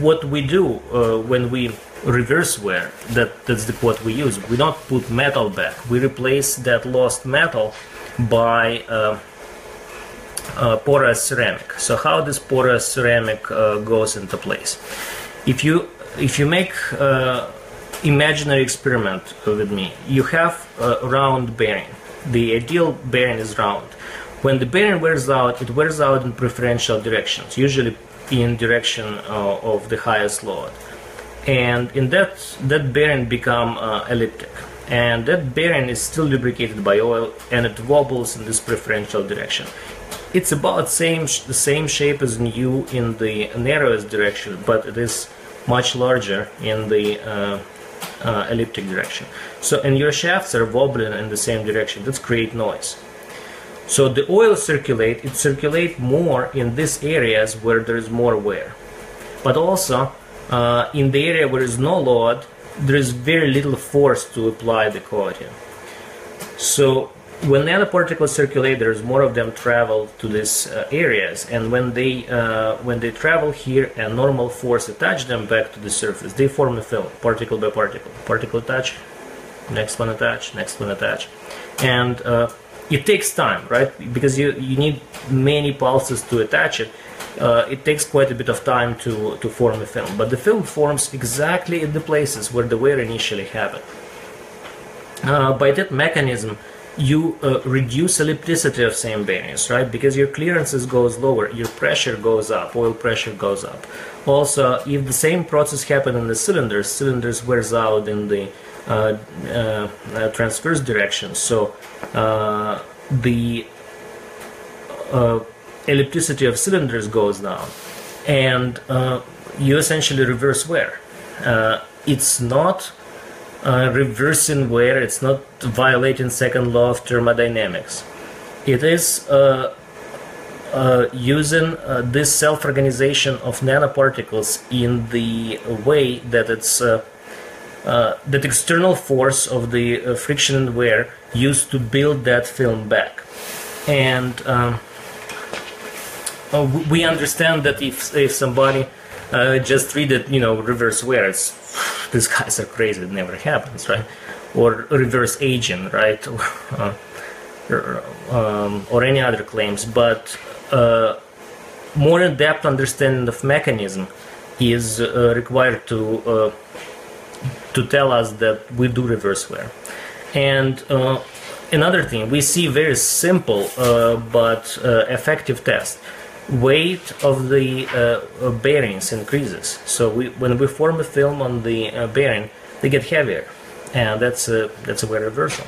what we do uh, when we reverse wear, that, that's the what we use. We don't put metal back. We replace that lost metal by uh, uh, porous ceramic. So how this porous ceramic uh, goes into place? If you if you make uh, imaginary experiment with me, you have a round bearing. The ideal bearing is round. When the bearing wears out, it wears out in preferential directions, usually in direction uh, of the highest load. And in that, that bearing become uh, elliptic. And that bearing is still lubricated by oil and it wobbles in this preferential direction. It's about same the same shape as U in the narrowest direction, but it is much larger in the uh, uh, elliptic direction. So, and your shafts are wobbling in the same direction. That's create noise. So the oil circulate, it circulate more in these areas where there is more wear. But also, uh, in the area where there is no load, there is very little force to apply the coating. So when nanoparticles circulate, there's more of them travel to these uh, areas, and when they uh, when they travel here and normal force attach them back to the surface, they form a film, particle by particle. Particle attach, next one attach, next one attach, and uh, it takes time, right? Because you, you need many pulses to attach it. Uh, it takes quite a bit of time to, to form a film. But the film forms exactly in the places where the wear initially happened. Uh, by that mechanism, you uh, reduce ellipticity of same bearings, right? Because your clearances goes lower, your pressure goes up, oil pressure goes up. Also, if the same process happened in the cylinders, cylinders wears out in the uh, uh, uh, transverse direction. So the ellipticity of cylinders goes down, and you essentially reverse wear. it's not uh, reversing wear, it's not violating second law of thermodynamics. It is uh, uh, using this self-organization of nanoparticles in the way that it's uh, that external force of the uh, friction and wear used to build that film back. And um, uh, we understand that if, if somebody uh, just read it, you know, reverse wear, it's, these guys are crazy, it never happens, right? Or reverse aging, right? Uh, or, um, or any other claims, but more in-depth understanding of mechanism is required to to tell us that we do reverse wear. And uh, another thing, we see very simple uh, but uh, effective test. Weight of the uh, uh, bearings increases. So we, when we form a film on the uh, bearing, they get heavier, and that's a that's a reversal.